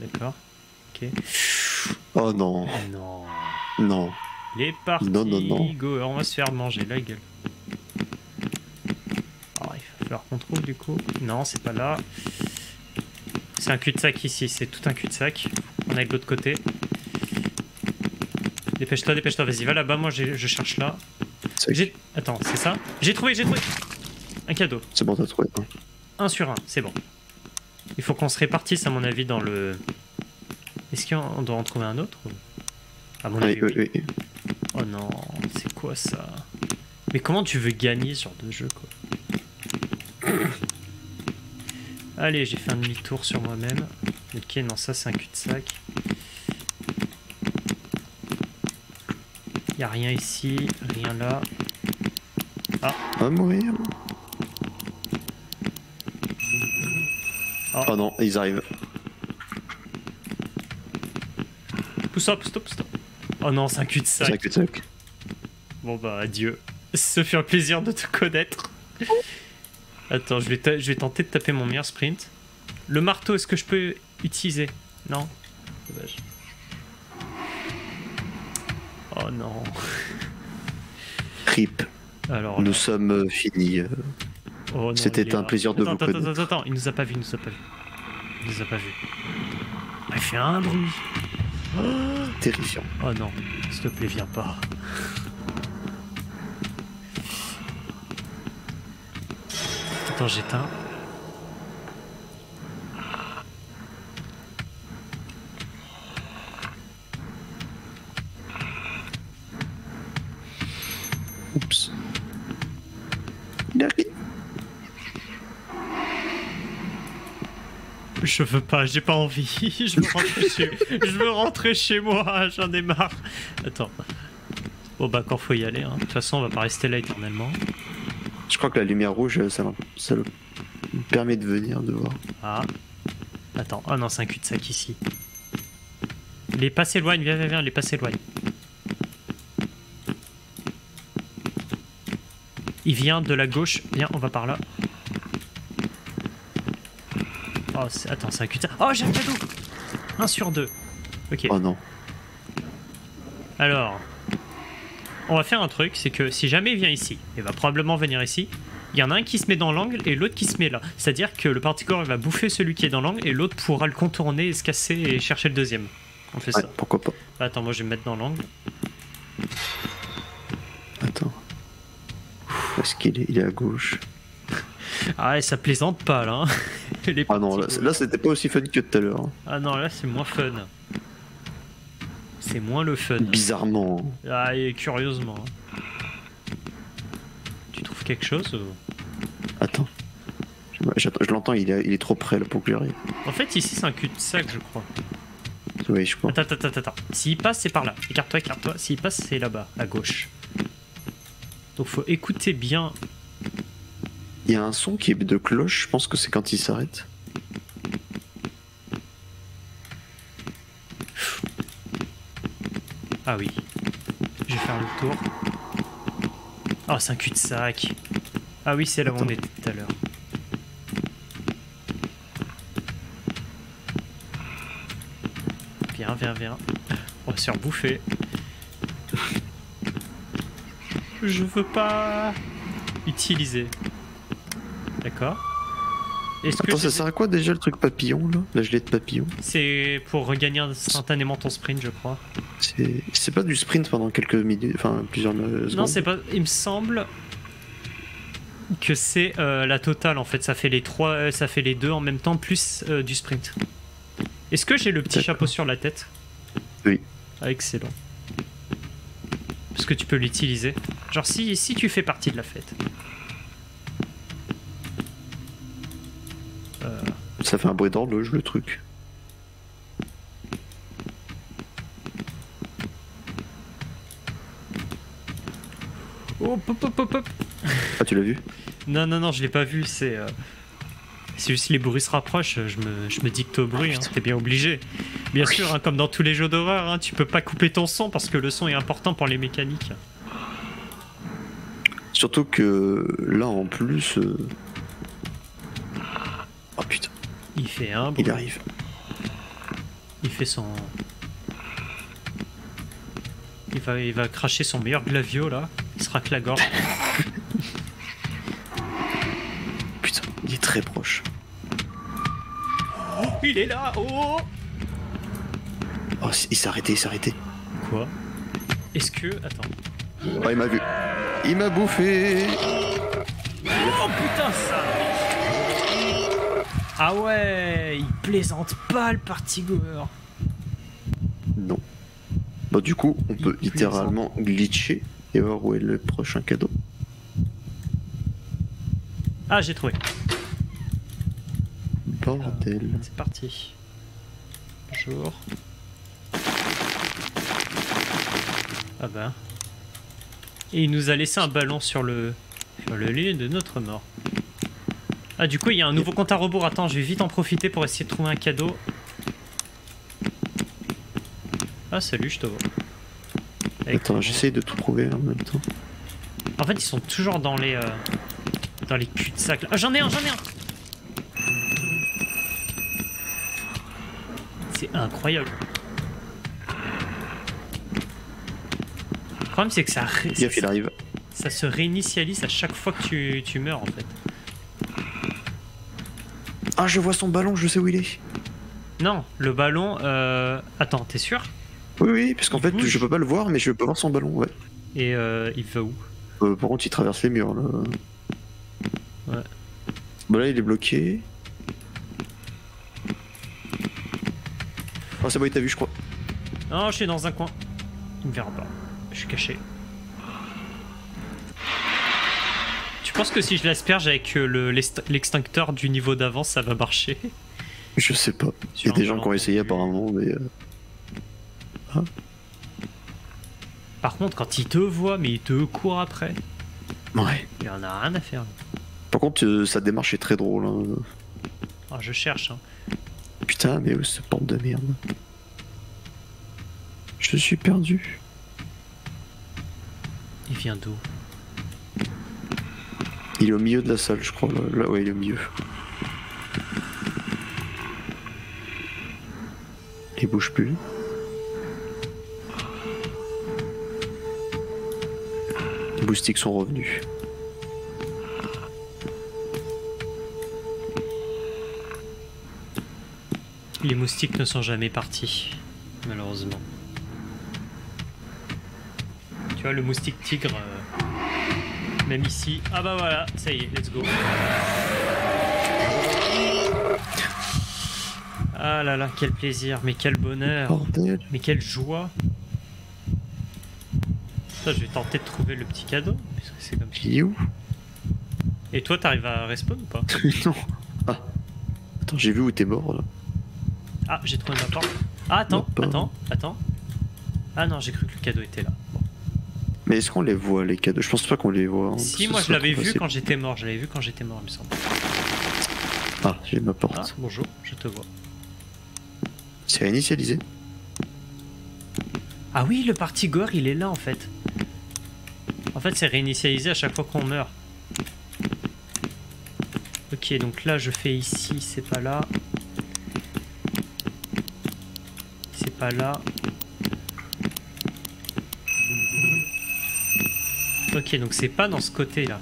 D'accord. Ok. Oh non, Oh non. non. Il est parti. Non, non, non. Go, on va se faire manger la gueule. Alors, il va falloir qu'on trouve du coup. Non, c'est pas là. C'est un cul-de-sac ici, c'est tout un cul-de-sac. On est de l'autre côté. Dépêche-toi, dépêche-toi, vas-y, va là-bas, moi je cherche là. Attends, c'est ça? J'ai trouvé, j'ai trouvé Un cadeau. c'est bon, t'as trouvé. hein. Un sur un, c'est bon. Il faut qu'on se répartisse, à mon avis, dans le. Est-ce qu'on doit en trouver un autre À mon Oui, avis, oui. oui, oui. Oh non, c'est quoi ça? Mais comment tu veux gagner sur deux jeux, quoi? Allez, j'ai fait un demi-tour sur moi-même. Ok, non, ça c'est un cul-de-sac. Y a rien ici, rien là. On va mourir. Oh. Oh non, ils arrivent. Pousse up, stop, stop. Oh non, c'est un C'est cul-de-sac. un cul-de-sac. Bon bah adieu. Ce fut un plaisir de te connaître. Attends, je vais, ta- je vais tenter de taper mon meilleur sprint. Le marteau, est-ce que je peux utiliser? Non? Dommage. Oh non. Rip. Alors, Nous là- sommes euh, finis. Oh non, c'était un là. plaisir de attends, vous attends, connaître. Attends, attends, il nous a pas vu, il nous a pas vu. Il nous a pas vu. Il fait un bruit. Terrifiant. Oh non, s'il te plaît, viens pas. Attends, j'éteins. Je veux pas, j'ai pas envie. Je veux rentrer chez, je veux rentrer chez moi, j'en ai marre. Attends. Bon bah quand faut y aller, hein. de toute façon on va pas rester là éternellement. Je crois que la lumière rouge, ça, ça le permet de venir, de voir. Ah. Attends, oh non c'est un cul-de-sac ici. Les pas s'éloignent, viens, viens, viens, les pas s'éloignent. Il vient de la gauche, viens, on va par là. Oh, attends, c'est un cul-de-sac. Oh, j'ai un cadeau Un sur deux. Ok. Oh non. Alors, on va faire un truc, c'est que si jamais il vient ici, il va probablement venir ici. Il y en a un qui se met dans l'angle et l'autre qui se met là. C'est-à-dire que le particor il va bouffer celui qui est dans l'angle et l'autre pourra le contourner et se casser et chercher le deuxième. On fait Ouais, ça. pourquoi pas. Attends, moi je vais me mettre dans l'angle. Attends. Est-ce qu'il est Il est à gauche? Ah, et ça plaisante pas là. hein. Les Ah non, là, c'était pas aussi fun que tout à l'heure. hein. Ah non, là c'est moins fun. C'est moins le fun. Bizarrement. Ah, et curieusement. Tu trouves quelque chose ou- Attends. Je, l'entends, il est, il est trop près là pour que j'arrive. En fait, ici c'est un cul-de-sac, je crois. Oui, je crois. Attends, attends, attends, attends. S'il passe, c'est par là. Écarte-toi, écarte-toi. S'il passe, c'est là-bas, à gauche. Donc faut écouter bien. Il y a un son qui est de cloche, je pense que c'est quand il s'arrête. Ah oui. Je vais faire le tour. Oh, c'est un cul-de-sac. Ah oui, c'est là où on était tout à l'heure. Viens, viens, viens. On va se faire bouffer. Je veux pas utiliser. D'accord. Est-ce que Attends, ça sert à quoi déjà le truc papillon là La gelée de papillon c'est pour regagner instantanément ton sprint, je crois. C'est pas du sprint pendant quelques minutes, enfin plusieurs euh, secondes. Non, c'est pas. Il me semble que c'est euh, la totale en fait. Ça fait les trois, euh, ça fait les deux en même temps plus euh, du sprint. Est-ce que j'ai le petit chapeau sur la tête? Oui. Ah, excellent. Parce que tu peux l'utiliser? Genre si si tu fais partie de la fête. Ça fait un bruit d'horloge le truc. Hop, hop, hop, hop, hop. Ah, tu l'as vu? Non, non, non, je l'ai pas vu. C'est. euh, C'est juste les bruits se rapprochent, je me, je me dicte au bruit, hein, t'es bien obligé. Bien sûr, hein, comme dans tous les jeux d'horreur, hein, tu peux pas couper ton son parce que le son est important pour les mécaniques. Surtout que là en plus. euh, Oh putain, Il fait un bruit. il arrive. Il fait son. Il va, il va cracher son meilleur glavio là. Il se racle la gorge. Putain, il est très proche. il est là Oh Oh, il s'est arrêté, il s'est arrêté. Quoi? Est-ce que. Attends. Oh, il m'a vu. Il m'a bouffé. Oh putain, ça Ah ouais Il plaisante pas le party goer. Non. Bon, du coup, on Il peut plaisante. littéralement glitcher et voir où est le prochain cadeau. Ah, j'ai trouvé. Bordel. C'est parti. Bonjour. Ah bah. Et il nous a laissé un ballon sur le sur le lit de notre mort. Ah du coup il y a un nouveau compte à rebours. Attends, je vais vite en profiter pour essayer de trouver un cadeau. Ah salut, je te vois. Avec Attends, j'essaye de tout trouver en même temps. En fait, ils sont toujours dans les euh, dans les cul-de-sac. là. Ah j'en ai un, j'en ai un. C'est incroyable. Le problème c'est que ça, ré- Gaffe, il arrive. ça se réinitialise à chaque fois que tu, tu meurs en fait. Ah, je vois son ballon, je sais où il est. Non, le ballon. Euh... Attends, t'es sûr? Oui, oui, parce qu'en fait, bouge. je peux pas le voir, mais je peux voir son ballon, ouais. Et euh, il va où? Euh, par contre, il traverse les murs, là. Ouais. Bah là, il est bloqué. Oh, c'est bon, il t'a vu, je crois. Non, je suis dans un coin. Il me verra pas. Je suis caché. Tu penses que si je l'asperge avec euh, le- l'ex- l'extincteur du niveau d'avant, ça va marcher Je sais pas. Il y a des gens qui ont essayé apparemment, mais. euh, Par contre, quand il te voit, mais il te court après, Ouais. il en a rien à faire. Par contre, euh, sa démarche est très drôle. hein. Ah, je cherche. Hein. Putain, mais où ce porte de merde? Je suis perdu. Il vient d'où? Il est au milieu de la salle, je crois. Là, ouais, il est au milieu. Il bouge plus. Les moustiques sont revenus. Les moustiques ne sont jamais partis, malheureusement. Tu vois, le moustique tigre, euh, même ici. Ah bah voilà, ça y est, let's go. Ah là là, quel plaisir, mais quel bonheur, Bordel. mais quelle joie. Ça, je vais tenter de trouver le petit cadeau, c'est comme ça. Il est où? Et toi, t'arrives à respawn ou pas? Non. Ah. Attends, j'ai vu où t'es mort là. Ah, j'ai trouvé ma porte. Ah, attends, attends, attends. Ah non, j'ai cru que le cadeau était là. Mais est-ce qu'on les voit les cadeaux? Je pense pas qu'on les voit. hein, Si, moi je l'avais vu quand j'étais mort. Je l'avais vu quand j'étais mort, il me semble. Ah, j'ai ma Ah, porte. bonjour, je te vois. C'est réinitialisé. Ah oui, le party gore, il est là en fait. En fait, c'est réinitialisé à chaque fois qu'on meurt. Ok, donc là, je fais ici, c'est pas là. C'est pas là. Ok, donc c'est pas dans ce côté-là.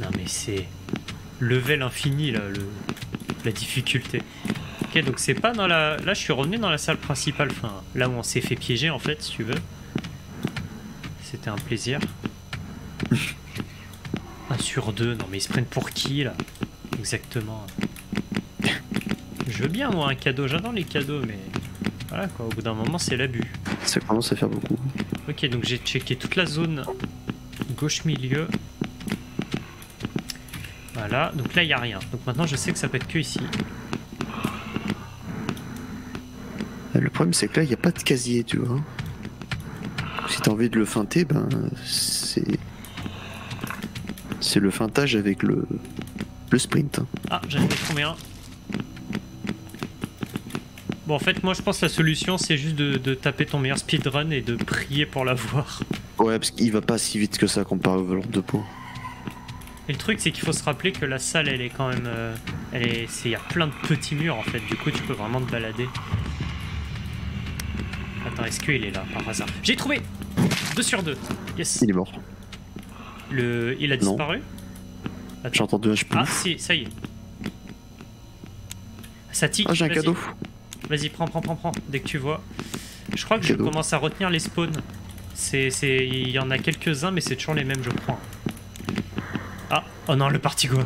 Non mais c'est level infini là, le... la difficulté. Ok, donc c'est pas dans la. Là, je suis revenu dans la salle principale, enfin là où on s'est fait piéger en fait, si tu veux. C'était un plaisir. un sur deux, non mais ils se prennent pour qui là? Exactement. Je veux bien moi un cadeau, j'adore les cadeaux, mais voilà quoi, au bout d'un moment c'est l'abus. Ça commence à faire beaucoup. Ok, donc j'ai checké toute la zone gauche-milieu. Voilà, donc là il n'y a rien. Donc maintenant je sais que ça peut être que ici. Le problème, c'est que là, il n'y a pas de casier, tu vois. Si t'as envie de le feinter, ben, c'est. C'est le feintage avec le. Le sprint. Ah, j'en ai trouvé un. Bon, en fait, moi je pense que la solution c'est juste de, de taper ton meilleur speedrun et de prier pour l'avoir. Ouais, parce qu'il va pas si vite que ça comparé au voleur de peau. Et le truc c'est qu'il faut se rappeler que la salle elle est quand même. euh, Elle est, c'est, il y a plein de petits murs en fait. Du coup, tu peux vraiment te balader. Attends, est-ce qu'il est là par hasard? J'ai trouvé 2 sur 2. Yes. Il est mort. Le, il a disparu? J'ai entendu un Ah si, ça y est. Ça tique. Ah, j'ai un cadeau. Vas-y, prends, prends, prends, prends. Dès que tu vois. Je crois que je commence à retenir les spawns. C'est, c'est, il y en a quelques-uns, mais c'est toujours les mêmes, je crois. Ah, oh non, le party goer.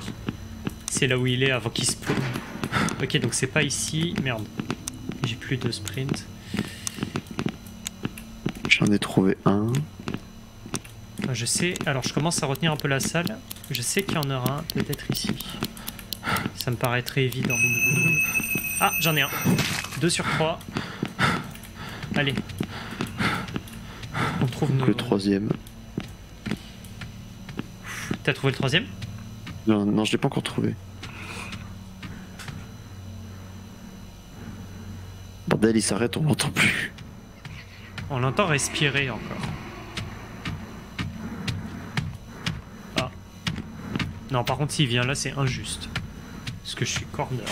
C'est là où il est avant qu'il spawn. Ok, donc c'est pas ici. Merde. J'ai plus de sprint. J'en ai trouvé un. Ah, Je sais. Alors, je commence à retenir un peu la salle. Je sais qu'il y en aura un, peut-être ici. Ça me paraît très évident. Ah, j'en ai un. 2 sur 3. Allez. On trouve nos... Le troisième. T'as trouvé le troisième? Non, non je l'ai pas encore trouvé. Bordel, il s'arrête, on l'entend plus. On l'entend respirer encore. Ah. Non, par contre, s'il vient là, c'est injuste. Parce que je suis corner.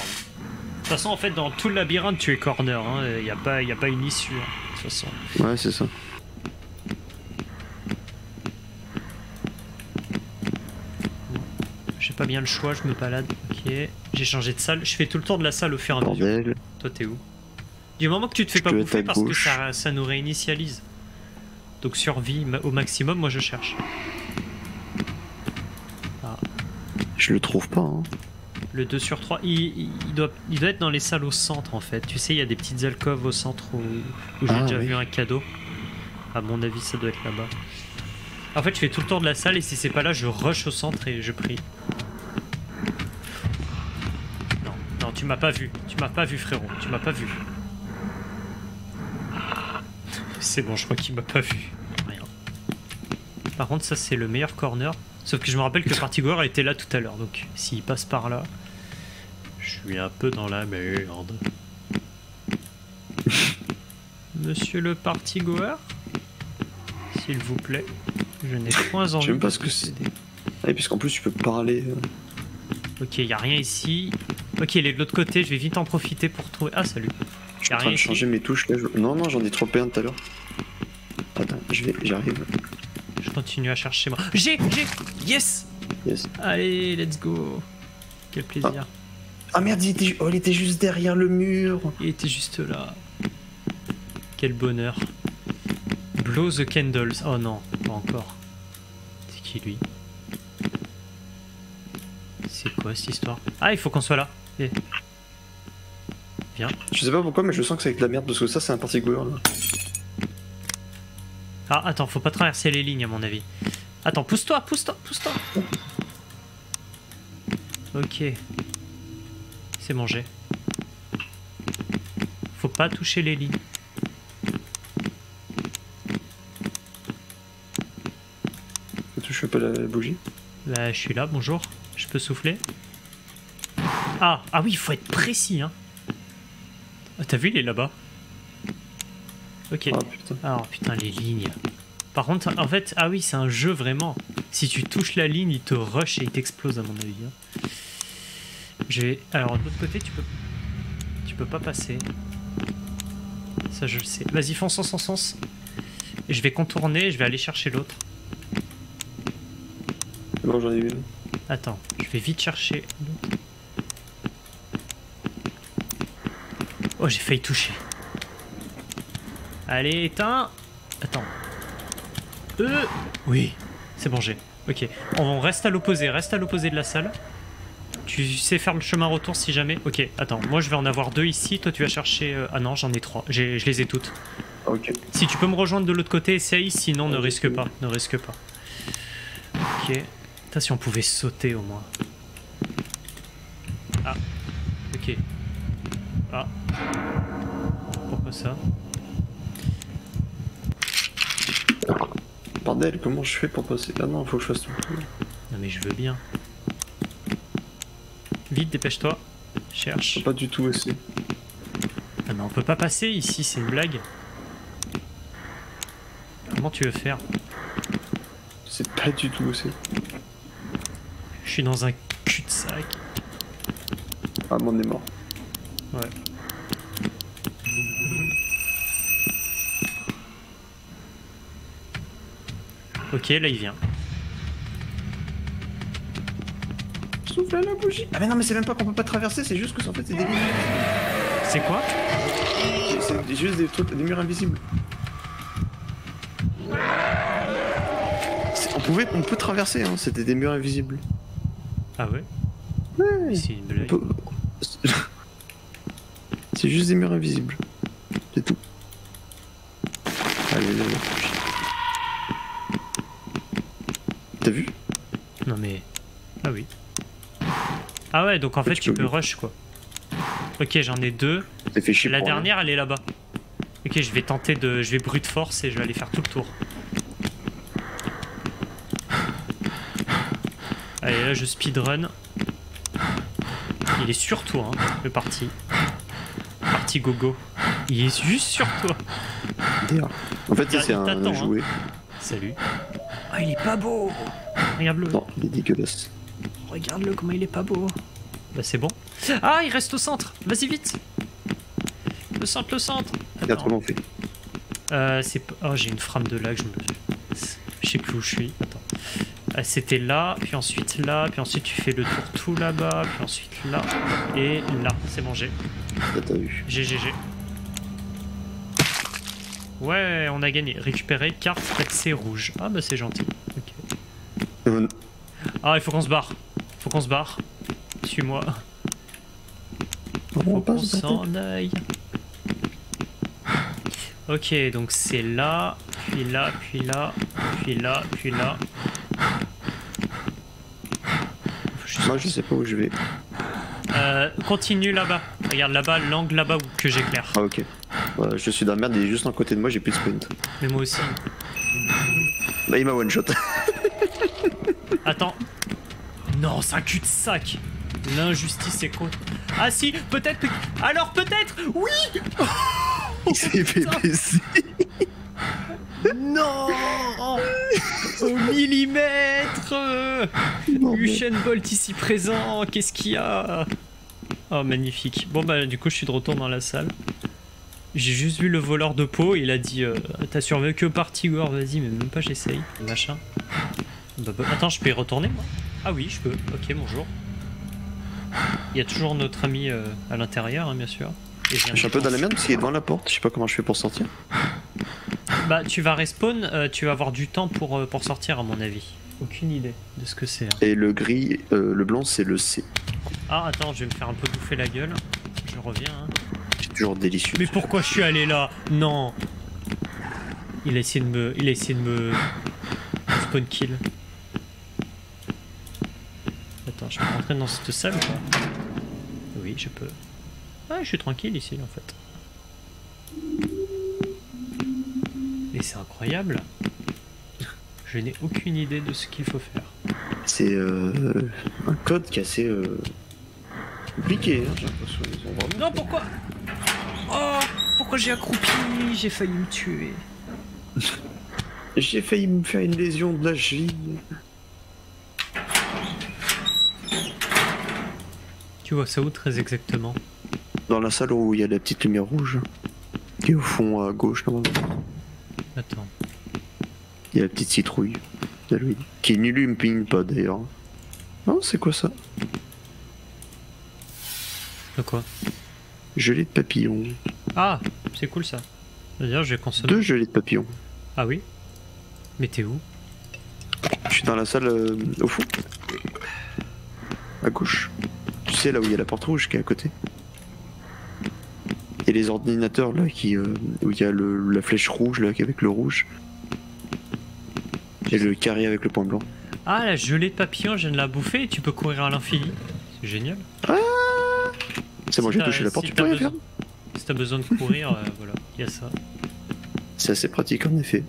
De toute façon, en fait, dans tout le labyrinthe, tu es corner. Il n'y a, pas- y a pas une issue. hein, de toute façon. Ouais, c'est ça. J'ai pas bien le choix, je me balade. Ok. J'ai changé de salle. Je fais tout le tour de la salle au fur et à mesure. Toi, t'es où? Du moment que tu te fais Je pas bouffer parce que ça, ça nous réinitialise. Donc survie au maximum, moi je cherche. Je le trouve pas. Hein. Le 2 sur 3, il, doit, il doit être dans les salles au centre en fait. Tu sais, il y a des petites alcôves au centre où, où j'ai Ah, déjà oui. vu un cadeau. À mon avis, ça doit être là-bas. En fait, je fais tout le tour de la salle et si c'est pas là, je rush au centre et je prie. Non, non, tu m'as pas vu. Tu m'as pas vu, frérot. Tu m'as pas vu. C'est bon, je crois qu'il m'a pas vu. Rien. Par contre, ça, c'est le meilleur corner. Sauf que je me rappelle que Partigore était là tout à l'heure. Donc, s'il passe par là, je suis un peu dans la merde. Monsieur le Partygoer S'il vous plaît. Je n'ai point envie. Je sais même pas ce que c'est. Ah, puisqu'en plus, tu peux parler. euh, Ok, y a rien ici. Ok, il est de l'autre côté. Je vais vite en profiter pour trouver. Ah, salut. Je suis en train de changer mes touches là. je- Non, non, j'en ai trop un tout à l'heure. Attends, je vais, j'arrive. Je continue à chercher moi. J'ai J'ai Yes Yes. Allez, let's go. Quel plaisir. Ah merde, il était, oh, il était juste derrière le mur. Il était juste là. Quel bonheur. Blow the candles. Oh non, pas encore. C'est qui lui? C'est quoi cette histoire? Ah, il faut qu'on soit là. Eh. Viens. Je sais pas pourquoi, mais je sens que c'est avec de la merde parce que ça, c'est un party goer là. Ah, attends, faut pas traverser les lignes à mon avis. Attends, pousse-toi, pousse-toi, pousse-toi. Ok. C'est mangé. Faut pas toucher les lignes. Je touche pas la, la bougie. Là, je suis là, bonjour. Je peux souffler? Ah, ah oui, il faut être précis, hein. Ah, T'as vu, il est là-bas. Ok. Ah putain. Alors, putain, les lignes. Par contre, en fait, ah oui, c'est un jeu vraiment. Si tu touches la ligne, il te rush et il t'explose, à mon avis. hein. Je vais... Alors, de l'autre côté, tu peux... Tu peux pas passer. Ça, je le sais. Vas-y, fonce, fonce, fonce, je vais contourner, je vais aller chercher l'autre. Bon, j'en ai une. Attends, je vais vite chercher. Oh, j'ai failli toucher. Allez, éteins. Attends. Euh. Oui, c'est bon, j'ai. Ok. On reste à l'opposé, reste à l'opposé de la salle. Tu sais faire le chemin retour si jamais? Ok, attends. Moi, je vais en avoir deux ici. Toi, tu vas chercher. euh, Ah non, j'en ai trois. Je les ai toutes. Ok. Si tu peux me rejoindre de l'autre côté, essaye. Sinon, ne risque pas. Ne risque pas. Ok. Putain, si on pouvait sauter au moins. Ah. Ok. Ah. Pourquoi ça? Bordel, comment je fais pour passer? Ah non, faut que je fasse tout. Non mais je veux bien. Vite, dépêche-toi. Cherche. Pas du tout aussi. Ah mais on peut pas passer ici, c'est une blague. Comment tu veux faire? C'est pas du tout aussi. Je suis dans un cul-de-sac. Ah, mon est mort. Ouais. Ok, là il vient. Souffle à la bougie. Ah, mais non, mais c'est même pas qu'on peut pas traverser, c'est juste que en fait, c'est des murs. C'est quoi? C'est juste des trucs, des murs invisibles. On pouvait, on peut traverser, hein, c'était des murs invisibles. Ah ouais? Ouais. C'est une on blague. peut- C'est juste des murs invisibles. C'est tout. Allez, là. T'as vu Non mais... Ah oui. Ah ouais, donc en fait tu peux- rush quoi. Ok, j'en ai deux. T'as fait chier La rien. dernière, elle est là-bas. Ok, je vais tenter de... Je vais brute force et je vais aller faire tout le tour. Allez, là je speedrun. Il est sur toi, hein, le parti. Parti gogo. Il est juste sur toi. En fait, c'est un, un hein. jouet. Salut. Ah, il est pas beau Regarde-le. Non, il est dégueulasse. Regarde-le, comment il est pas beau. Bah c'est bon. Ah, il reste au centre. Vas-y vite. Le centre, le centre. Il a trop long fait. Euh, c'est oh j'ai une frame de lag. Je, me... je sais plus où je suis. Attends. Euh, C'était là, puis ensuite là, puis ensuite tu fais le tour tout là-bas, puis ensuite là et là. C'est bon, j'ai. Là, t'as vu. GGG. Ouais, on a gagné. Récupérer carte accès rouge. Ah bah c'est gentil. Ok. Euh, Ah, il faut qu'on se barre. Faut qu'on se barre. Suis-moi. on Faut qu'on s'en aille. Ok, donc c'est là, puis là, puis là, puis là, puis là. Moi, je sais pas où je vais. Euh, continue là-bas. Regarde là-bas, l'angle là-bas où- que j'éclaire. Ah, ok. Ouais, je suis dans la merde, il est juste à côté de moi, j'ai plus de sprint. Mais moi aussi. Bah, il m'a one shot. Attends. Non, c'est un cul-de-sac. L'injustice est con. Ah si, peut-être. Alors peut-être. Oui. il s'est fait. Non. Au millimètre. Usain Bolt ici présent, qu'est-ce qu'il y a Oh magnifique. Bon bah du coup je suis de retour dans la salle. J'ai juste vu le voleur de peau, il a dit euh, T'as survécu au party Gore, vas-y mais même pas j'essaye. Machin. Bah, bah, attends, je peux y retourner moi? Ah oui je peux, ok bonjour. Il y a toujours notre ami euh, à l'intérieur hein, bien sûr. Et Je suis un peu dans la merde parce qu'il est devant la porte, je sais pas comment je fais pour sortir. Bah tu vas respawn, euh, tu vas avoir du temps pour, euh, pour sortir à mon avis. Aucune idée de ce que c'est. hein. Et le gris, euh, le blanc, c'est le C. Ah attends, je vais me faire un peu bouffer la gueule. Je reviens. Hein. C'est toujours délicieux. Mais pourquoi je suis allé là? Non Il a essayé de me. Il a essayé de me. Spawn kill. Attends, je peux rentrer dans cette salle ou pas Oui, je peux. Ah, je suis tranquille ici en fait. Et c'est incroyable. Je n'ai aucune idée de ce qu'il faut faire. C'est euh, un code qui est assez euh, compliqué, hein, vraiment- Non, pourquoi? Oh Pourquoi j'ai accroupi? J'ai failli me tuer. J'ai failli me faire une lésion de la cheville. Tu vois ça où très exactement Dans la salle où il y a la petite lumière rouge, qui est au fond à gauche, normalement. Attends. Il y a la petite citrouille, qui n'illumine pas d'ailleurs. Non, c'est quoi ça? De quoi? Gelée de papillon. Ah, c'est cool ça. D'ailleurs, je vais consommer. Deux gelées de papillon. Ah oui? Mais t'es où? Je suis dans la salle euh, au fond. À gauche. Tu sais, là où il y a la porte rouge qui est à côté. Et les ordinateurs là qui euh, où il y a le, la flèche rouge là avec le rouge. Et le carré avec le point blanc. Ah, la gelée de papillon, je viens de la bouffer et tu peux courir à l'infini. C'est génial. C'est bon, Si j'ai touché la porte, si tu peux rien faire Si t'as besoin de courir, euh, voilà, il y a ça. C'est assez pratique en effet.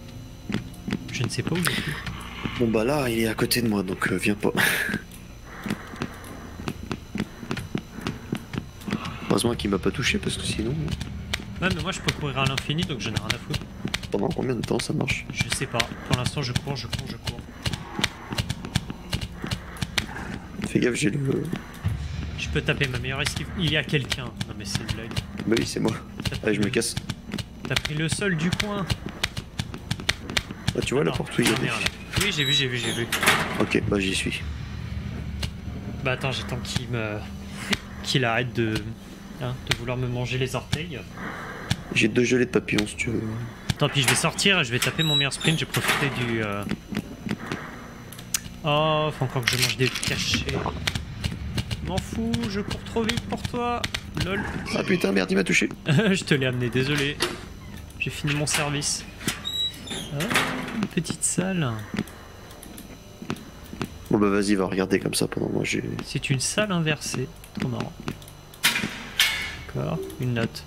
Je ne sais pas où je suis. Bon bah là, il est à côté de moi donc euh, viens pas. Heureusement qu'il m'a pas touché parce que sinon, Ouais, mais moi je peux courir à l'infini donc je n'ai rien à foutre. pendant combien de temps ça marche? Je sais pas. Pour l'instant, je cours, je cours, je cours. Fais gaffe, j'ai le. Je peux taper ma meilleure esquive. Il y a quelqu'un. Non mais c'est une blague. Bah oui, c'est moi. Allez, je me casse. T'as pris le sol du coin. Ah, tu vois la porte où il y a j'en ai des-. Oui, j'ai vu, j'ai vu, j'ai vu. Ok, bah j'y suis. Bah attends, j'attends qu'il me... qu'il arrête de... hein, de vouloir me manger les orteils. J'ai deux gelées de papillons si tu veux. Tant pis, je vais sortir et je vais taper mon meilleur sprint. J'ai profité du... euh, Oh, faut encore que je mange des cachets. M'en fous, je cours trop vite pour toi. Lol. Ah putain, merde, il m'a touché. je te l'ai amené, désolé. J'ai fini mon service. Ah, une petite salle. Bon bah vas-y, va regarder comme ça pendant moi j'ai. C'est une salle inversée. Trop marrant. Une note.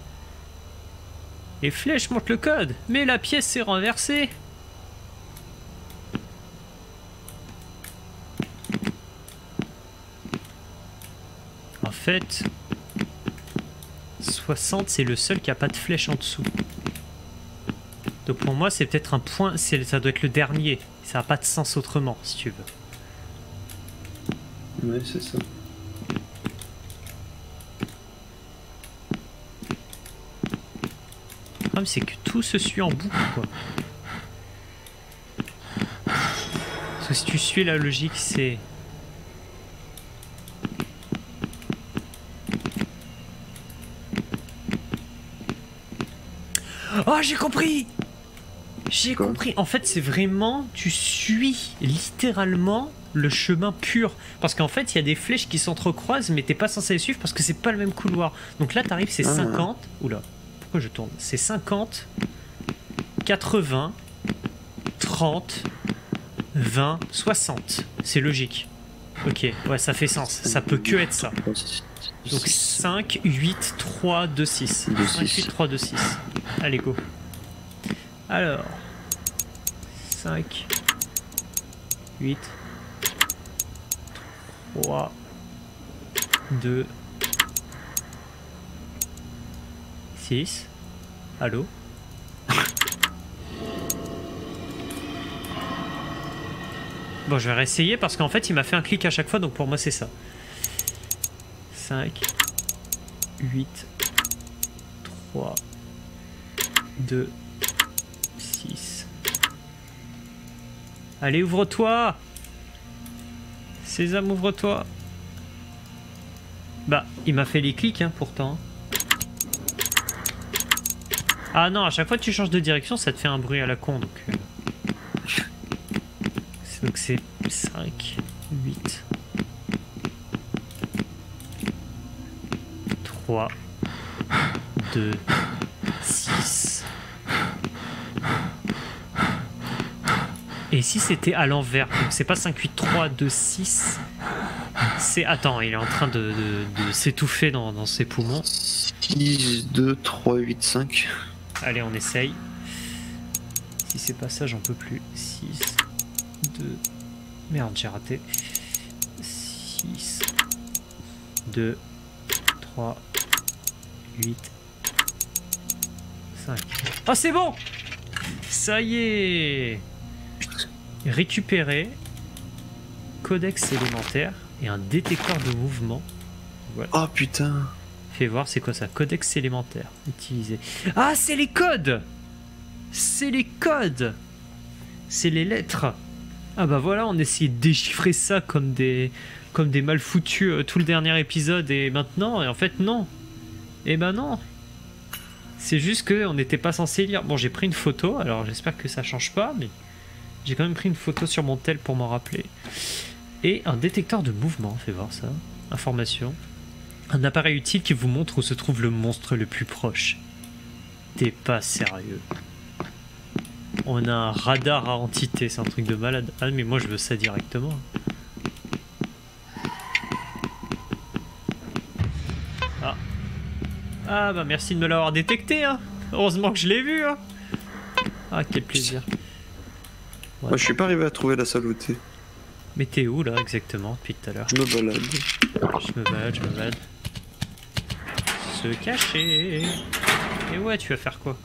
Et flèche montre le code, mais la pièce est renversée. En fait, 60 c'est le seul qui a pas de flèche en dessous. Donc pour moi c'est peut-être un point, ça doit être le dernier. Ça n'a pas de sens autrement si tu veux. Ouais, c'est ça. Problème, c'est que tout se suit en boucle, quoi. Parce que si tu suis la logique, c'est... Oh, j'ai compris J'ai compris. En fait, c'est vraiment... Tu suis littéralement le chemin pur. Parce qu'en fait, il y a des flèches qui s'entrecroisent, mais t'es pas censé les suivre parce que c'est pas le même couloir. Donc là, t'arrives, c'est Ah. 50... Oula, pourquoi je tourne C'est 50, 80, 30, 20, 60. C'est logique. Ok, ouais, ça fait sens. Ça peut que être ça. Donc 5, 8, 3, 2, 6. Deux, 5, six. 8, 3, 2, 6. Allez, go. Alors. 5, 8, 3, 2, 6. Allô? Bon, je vais réessayer parce qu'en fait, il m'a fait un clic à chaque fois, donc pour moi, c'est ça. 5, 8, 3, 2, 6. Allez, ouvre-toi Sésame, ouvre-toi Bah, il m'a fait les clics, hein, pourtant. Ah non, à chaque fois que tu changes de direction, ça te fait un bruit à la con, donc... euh. C'est- Donc c'est 5, 8, 3, 2, 6. Et si c'était à l'envers, donc c'est pas 5, 8, 3, 2, 6. C'est. Attends, il est en train de, s'étouffer dans, dans ses poumons. 6, 2, 3, 8, 5. Allez, on essaye. Si c'est pas ça, j'en peux plus. 6, 2. Merde, j'ai raté. 6, 2, 3, 8, 5. Oh, c'est bon Ça y est Récupérer codex élémentaire et un détecteur de mouvement. Oh putain. Voir, c'est quoi ça Codex élémentaire. Utiliser. Ah, c'est les codes C'est les codes C'est les lettres Ah bah voilà, on essayait de déchiffrer ça comme des, comme des mal foutus euh, tout le dernier épisode et maintenant, et en fait non Eh ben non C'est juste que on n'était pas censé lire. Bon, j'ai pris une photo, alors j'espère que ça change pas, mais j'ai quand même pris une photo sur mon tel pour m'en rappeler. Et un détecteur de mouvement, fais voir ça. Information. Un appareil utile qui vous montre où se trouve le monstre le plus proche. T'es pas sérieux. On a un radar à entité, c'est un truc de malade. Ah mais moi je veux ça directement. Ah. Ah bah merci de me l'avoir détecté hein. Heureusement que je l'ai vu hein. Ah quel plaisir. Moi je suis pas arrivé à trouver la salle où t'es. Mais t'es où là exactement depuis tout à l'heure Je me balade. Je me balade, je me balade. Se cacher. Et ouais, tu vas faire quoi?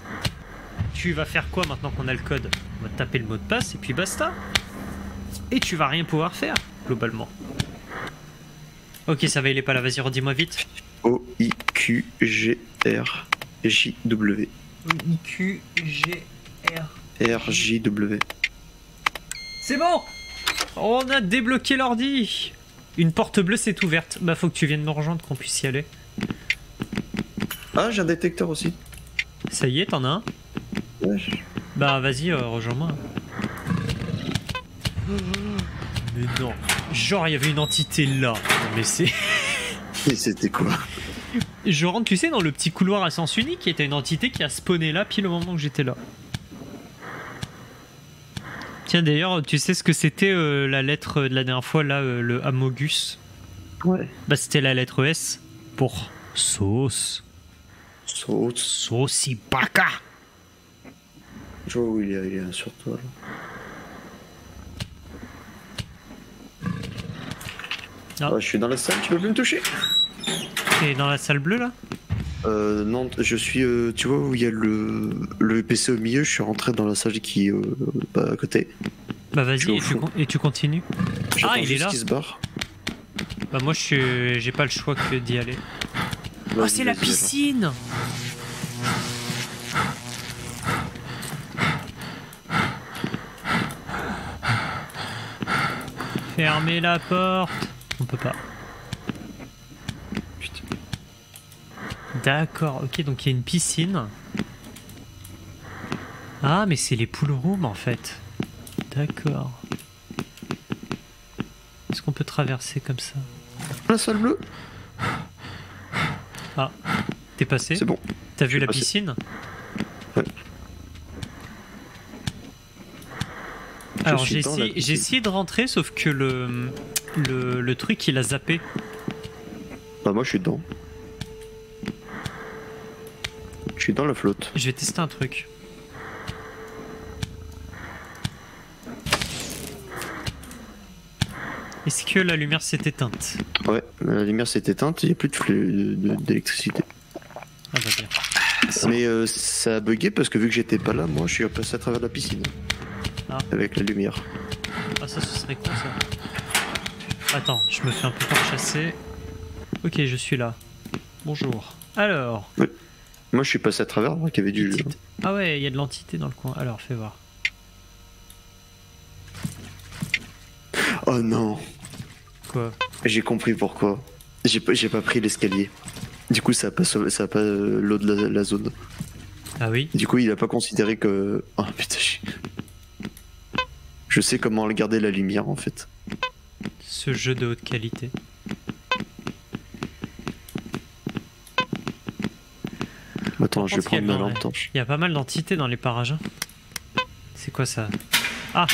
Tu vas faire quoi maintenant qu'on a le code? On va taper le mot de passe et puis basta. Et tu vas rien pouvoir faire, globalement. Ok, ça va, il est pas là. Vas-y, redis-moi vite. O-I-Q-G-R-J-W. I-Q-G-R. R-J-W. C'est bon On a débloqué l'ordi Une porte bleue s'est ouverte. Bah, faut que tu viennes me rejoindre, qu'on puisse y aller. Ah, j'ai un détecteur aussi. Ça y est, t'en as un Ouais. Bah, vas-y, euh, rejoins-moi. Mais non. Genre, il y avait une entité là. Mais c'est. Et c'était quoi Je rentre, tu sais, dans le petit couloir à sens unique, il y était une entité qui a spawné là, pile au moment où j'étais là. Tiens, d'ailleurs, tu sais ce que c'était euh, la lettre de la dernière fois, là, euh, le Amogus Ouais. Bah, c'était la lettre S pour sauce. Saucipaka. Je vois où il est, il est sur toi. Là. Ah. Ah, je suis dans la salle, tu peux plus me toucher? T'es dans la salle bleue là? Euh, non, je suis, euh, tu vois où il y a le, le PC au milieu, je suis rentré dans la salle qui est euh, bah, à côté. Bah, vas-y, et, tu et continues? Ah, il est là. se barre. Bah, moi, je suis... j'ai pas le choix que d'y aller. Oh, c'est la piscine Fermez la porte On peut pas. Putain. D'accord, ok, donc il y a une piscine. Ah, mais c'est les pool rooms en fait. D'accord. Est-ce qu'on peut traverser comme ça? La salle bleue T'es passé C'est bon. T'as vu la passé. piscine Ouais. Alors essayé, j'ai essayé de rentrer sauf que le, le, le truc il a zappé. Bah, moi je suis dedans. Je suis dans la flotte. Je vais tester un truc. Est-ce que la lumière s'est éteinte Ouais, la lumière s'est éteinte, il n'y a plus de flux de- d'électricité. Ah bah bien. Mais euh, ça a bugué parce que vu que j'étais pas là, moi je suis repassé à travers la piscine. Ah. Avec la lumière. Ah ça ce serait con ça? Attends, je me fais un peu chasser. Ok, je suis là. Bonjour. Alors, Moi je suis passé à travers qu'il y avait du jeu. Ah ouais, il y a de l'entité dans le coin. Alors, fais voir. Oh non J'ai compris pourquoi. J'ai pas, j'ai pas pris l'escalier. Du coup ça a pas, ça a pas euh, l'eau de la, la zone. Ah oui Du coup il a pas considéré que... Oh putain je... Sais comment garder la lumière en fait. Ce jeu de haute qualité. Attends, je vais prendre ma lampe torche. Il y a pas mal d'entités dans les parages. hein. C'est quoi ça? Ah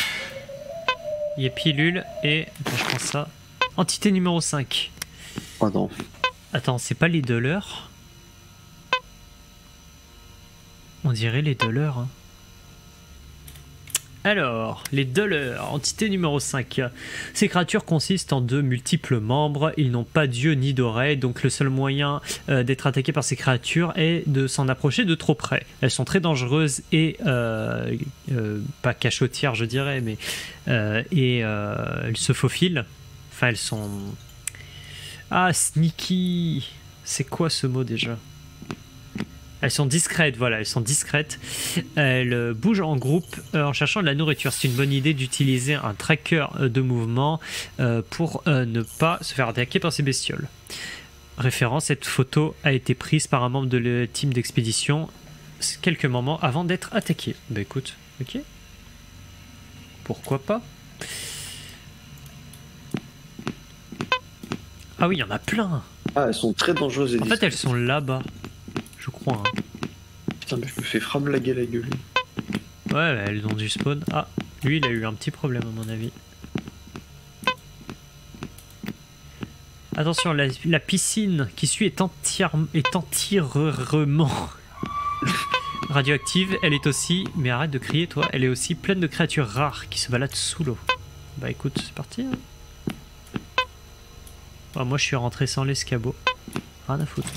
Il y a pilule et. Attends, je prends ça. Entité numéro 5. Oh non. Attends, c'est pas les Dollars On dirait les Dollars. hein. Alors, les Dollars, entité numéro 5. Ces créatures consistent en de multiples membres. Ils n'ont pas d'yeux ni d'oreilles, donc le seul moyen euh, d'être attaqué par ces créatures est de s'en approcher de trop près. Elles sont très dangereuses et euh, euh, pas cachotières, je dirais, mais et elles se faufilent. Enfin, elles sont ah, sneaky. C'est quoi ce mot déjà? Elles sont discrètes, voilà, elles sont discrètes. Elles bougent en groupe euh, en cherchant de la nourriture. C'est une bonne idée d'utiliser un tracker euh, de mouvement euh, pour ne pas se faire attaquer par ces bestioles. Référence, cette photo a été prise par un membre de le team d'expédition quelques moments avant d'être attaqué. Bah écoute, ok. Pourquoi pas? Ah oui, il y en a plein Ah, elles sont très dangereuses et En fait, elles sont là-bas. Je crois. hein. Putain, mais je me fais frablaguer la gueule. Ouais, elles ont du spawn. Ah, lui, il a eu un petit problème, à mon avis. Attention, la, la piscine qui suit est, entière, est entièrement radioactive. Elle est aussi, mais arrête de crier, toi, elle est aussi pleine de créatures rares qui se baladent sous l'eau. Bah écoute, c'est parti. hein. Ah, moi, je suis rentré sans l'escabeau. Rien à foutre.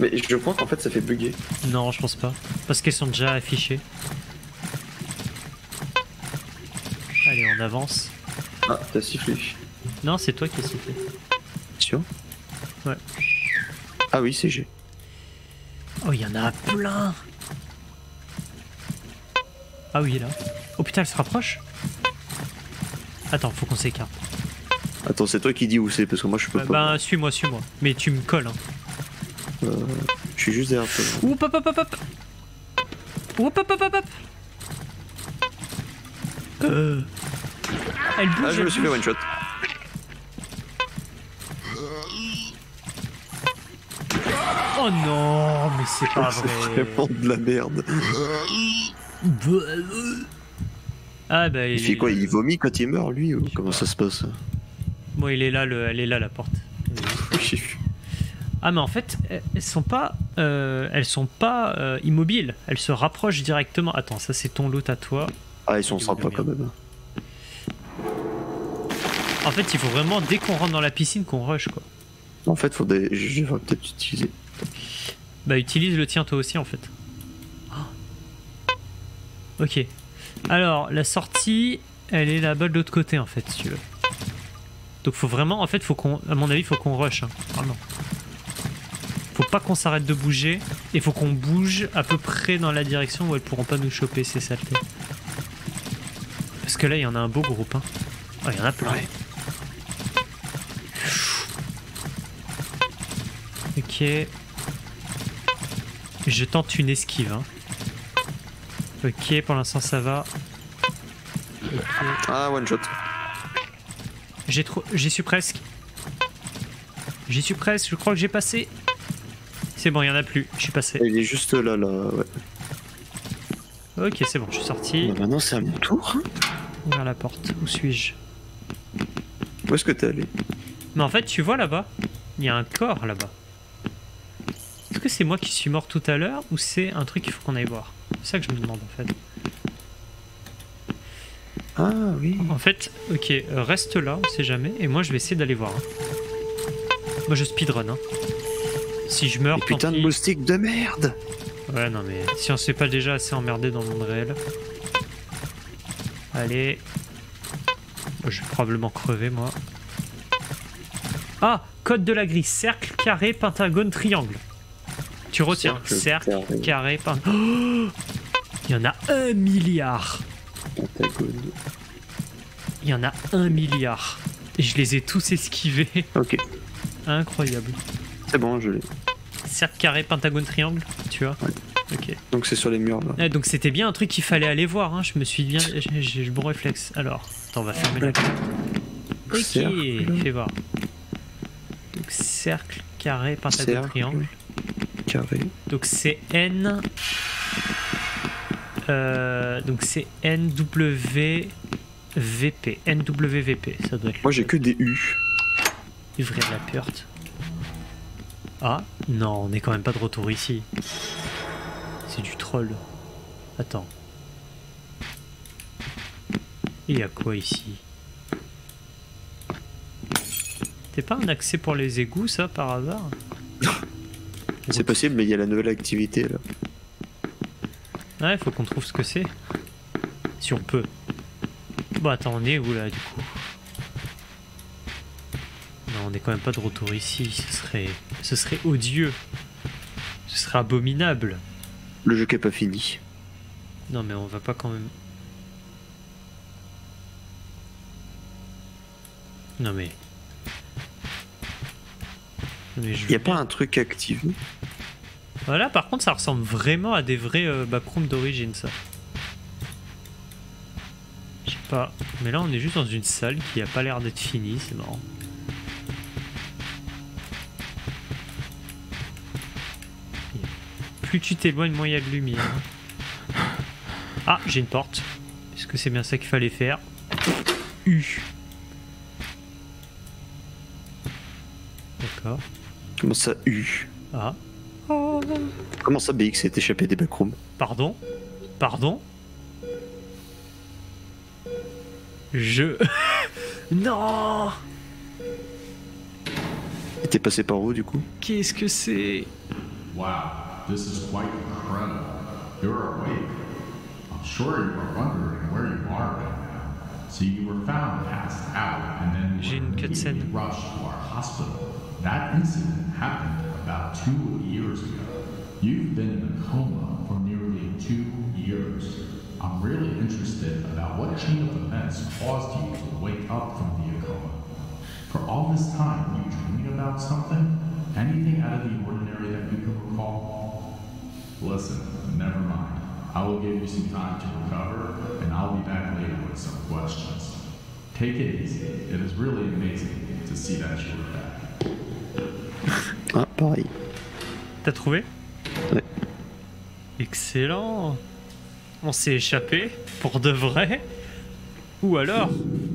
Mais je crois qu'en fait ça fait bugger. Non, je pense pas. Parce qu'elles sont déjà affichées. Allez, on avance. Ah, t'as sifflé. Non, c'est toi qui as sifflé. sûr. Ouais. Ah oui, c'est G. Oh, il y en a plein Ah oui, là. Oh putain, elle se rapproche Attends, faut qu'on s'écarte. Attends, c'est toi qui dis où c'est parce que moi je peux Bah, pas. bah, suis-moi, suis-moi. Mais tu me colles. Hein. Euh, je suis juste derrière toi. Oup, hop, hop, hop, hop Oup, hop, hop, hop, hop Euh... Elle bouge, Ah, je me suis fait one shot. Oh non, mais c'est pas C'est vrai. vraiment de la merde. Ah bah il, Il fait quoi. Il vomit quand il meurt lui ou comment ça se passe? Bon, il est là, le... elle est là la porte. Ah mais en fait, elles sont pas, euh, elles sont pas euh, immobiles. Elles se rapprochent directement. Attends, ça c'est ton lot à toi. Ah, ils sont sympas quand même. En fait, il faut vraiment dès qu'on rentre dans la piscine qu'on rush quoi. En fait, faudrait. Je vais peut-être utiliser. Bah utilise le tien toi aussi en fait. Ah. Ok. Alors la sortie, elle est là-bas de l'autre côté en fait si tu veux. Donc faut vraiment, en fait, faut qu'on, à mon avis, faut qu'on rush. Hein. Vraiment. Faut pas qu'on s'arrête de bouger et faut qu'on bouge à peu près dans la direction où elles pourront pas nous choper ces saletés. Parce que là, il y en a un beau groupe. Hein. Oh, il y en a plein. Ok. Je tente une esquive. hein. Ok, pour l'instant ça va. Ah, one shot. J'ai trop. J'y suis presque. J'y suis presque, je crois que j'ai passé. C'est bon, il y en a plus, je suis passé. Il est juste là, là. Ouais. Ok, c'est bon, je suis sorti. Bah, maintenant, c'est à mon tour. hein. Ouvrir la porte. Où suis-je? Où est-ce que t'es allé? Mais en fait, tu vois là-bas Il y a un corps là-bas. Est-ce que c'est moi qui suis mort tout à l'heure ou c'est un truc qu'il faut qu'on aille voir? C'est ça que je me demande en fait. Ah, oui. En fait, ok, reste là, on sait jamais, et moi je vais essayer d'aller voir. hein. Moi je speedrun. Hein. Si je meurs, Et putain de moustique de merde Ouais, non, mais si on se fait pas déjà assez emmerdé dans le monde réel. Allez. Je vais probablement crever, moi. Ah Code de la grille. Cercle, carré, pentagone, triangle. Tu retiens. Cercle, Cercle, carré. carré, pentagone. Il y en a un milliard. Pentagone. Il y en a un milliard. Et je les ai tous esquivés. Ok, Incroyable. c'est bon, je l'ai. Cercle, carré, pentagone, triangle. Tu vois Ouais. Ok. Donc c'est sur les murs là. Donc c'était bien un truc qu'il fallait aller voir, hein. je me suis bien... J'ai le bon réflexe. Alors, attends, on va fermer la... Ok, Cercle. fais voir. Donc cercle, carré, pentagone, Cercle. triangle. Carré. Donc c'est N... Euh, donc c'est NWVP. NWVP, ça doit être... Moi j'ai que des U. Ouvrir la porte. Ah, non, on n'est quand même pas de retour ici. C'est du troll. Attends. Il y a quoi ici? C'est pas un accès pour les égouts, ça, par hasard? C'est possible, mais il y a la nouvelle activité là. Ouais, faut qu'on trouve ce que c'est. Si on peut. Bon, attends, on est où là, du coup Non, on n'est quand même pas de retour ici. Ce serait, ce serait odieux. Ce serait abominable. Le jeu qui est pas fini. Non, mais on va pas quand même. Non, mais. Non, mais je Il y a pas un truc activé? Voilà, par contre, ça ressemble vraiment à des vrais euh, backrooms d'origine, ça. Pas. Mais là, on est juste dans une salle qui a pas l'air d'être finie, c'est marrant. Plus tu t'éloignes, moins il y a de lumière. Ah, j'ai une porte. Est-ce que c'est bien ça qu'il fallait faire? U. D'accord. Comment ça U? Ah. Comment ça BX s'est échappé des backrooms? Pardon? Pardon? Je... non Et t'es passé par où du coup? Qu'est-ce que c'est? Wow, this is quite incredible. You're awake. I'm sure you were wondering where you are right now. So you were found passed out, and then you J'ai were une cutscene. rushed to our hospital. that incident happened about two years ago. You've been in a coma for nearly two years. I'm really interested about what chain of events caused you to wake up from the coma. For all this time, were you dreaming about something? Anything out of the ordinary that you can recall? Listen, never mind. I will give you some time to recover, and I'll be back later with some questions. Take it easy. It is really amazing to see that you are back. Ah, pareil. T'as trouvé Ouais. Excellent. On s'est échappé pour de vrai. Ou alors,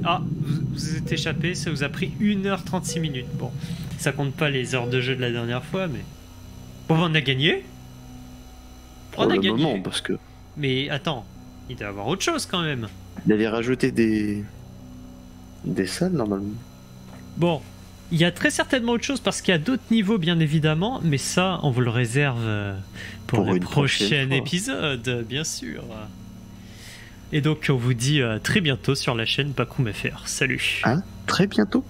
ah, vous vous êtes échappé, ça vous a pris 1h36 minutes. Bon, ça compte pas les heures de jeu de la dernière fois, mais. Bon, on a gagné On a gagné. moment, parce que Mais attends, il doit y avoir autre chose quand même. il avait rajouté des des salles normalement. Bon, il y a très certainement autre chose parce qu'il y a d'autres niveaux, bien évidemment, mais ça, on vous le réserve euh, pour, Pour le prochain épisode, bien sûr. Et donc, on vous dit à très bientôt sur la chaîne Bakoum FR. Salut À très bientôt.